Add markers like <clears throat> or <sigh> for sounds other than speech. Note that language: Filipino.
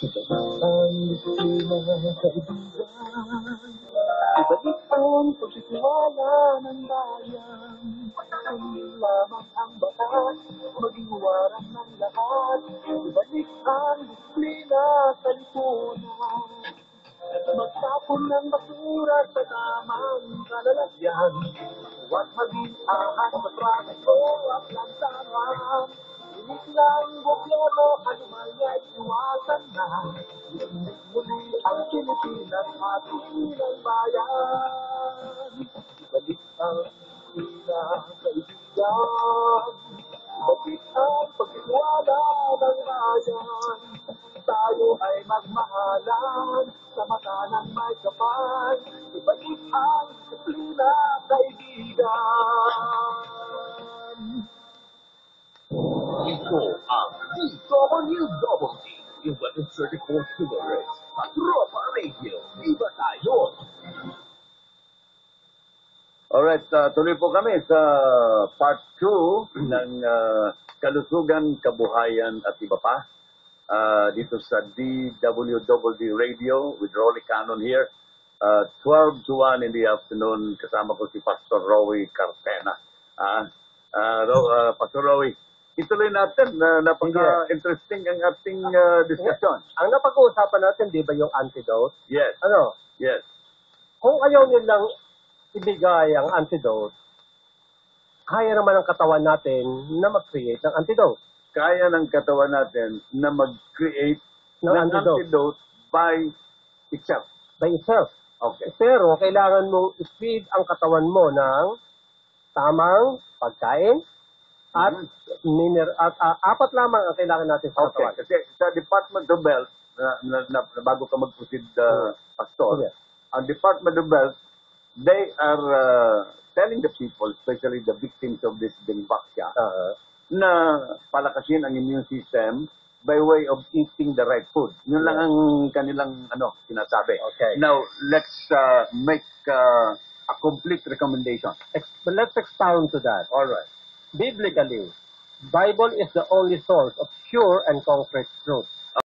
Ibalik ang pagtitiwala ng bayan Sundin lamang ang batas Maging warang ng lahat Ibalik ang disiplina sa lipunan Magtapon ng basura Inis lang gobyerno, ano man ay iwasan na. Muli ang Pilipinas, ating ng bayan. Ibalik ang sila kaibigan Ibalik ang pagtiwala ng bayan. Tayo ay magmahalan Ito ang DWD, yung 34 kilohertz sa Tropa Radio. Iba tayo! Alright, uh, tuloy po kami sa part 2 <clears throat> ng uh, Kalusugan, Kabuhayan at iba pa. Uh, dito sa DWWD Radio with Rolly Cannon here. Uh, 12 to 1 in the afternoon, kasama ko si Pastor Roy Carpena. Ah, uh, Ro, uh, Pastor Roy, ituloy natin na napaka-interesting ang ating uh, discussion. Ang napag-uusapan natin, di ba yung antidote? Yes, Ano, yes. kung ayaw nilang ibigay ang antidote, kaya naman ang katawan natin na mag-create ng antidote. Kaya ng katawan natin na mag-create Ng ng antidote. antidote by itself. by itself. Okay. Pero kailangan mong i-feed ang katawan mo ng tamang pagkain at miner at ah, apat lamang ang kailangan natin sa Okay, katawan. kasi sa Department of Health, na, na, na, na bago ka mag-proceed, uh, Pastor, Yes. ang Department of Health, they are uh, telling the people, especially the victims of this Dengvaxia, Ah, na palakasin ang immune system by way of eating the right food. Yun lang ang kanilang ano sinasabi. Okay. Now, let's uh, make uh, a complete recommendation. ex- let's expound to that. All right. Biblically, Bible is the only source of pure and concrete truth.